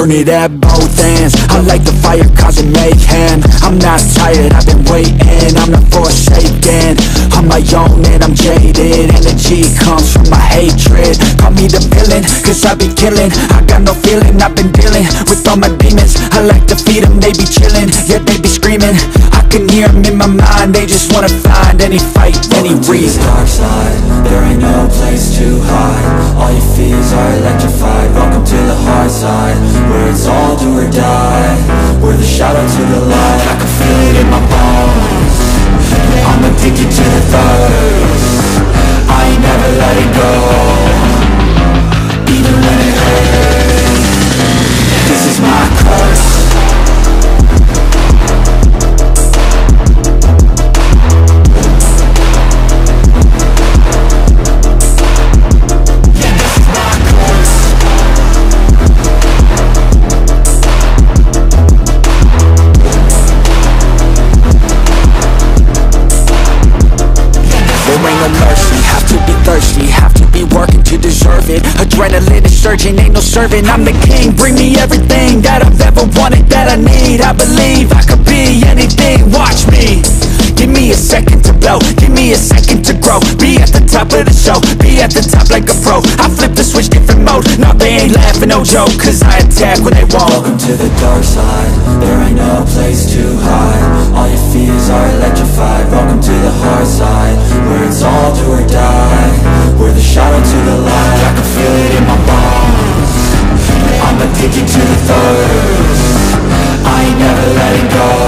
burn it at both ends. I like the fire causing mayhem I'm not tired, I've been waiting. I'm not forsaken. On my own and I'm jaded. Energy comes from my hatred. Call me the villain, cause I be killing. I got no feeling, I've been dealing With all my demons. I like to feed them, they be chilling. Yeah, they be screaming. I can hear them in my mind. They just wanna find any fight, any Welcome reason. dark side. There ain't no place to hide. All your fears are electrified it. Adrenaline is surging, ain't no serving. I'm the king, bring me everything That I've ever wanted, that I need. I believe I could be anything, watch me. Give me a second to blow, give me a second to grow. Be at the top of the show, be at the top like a pro. I flip the switch, different mode. No, they ain't laughing, no joke Cause I attack when they won't Welcome to the dark side. There ain't no place and go.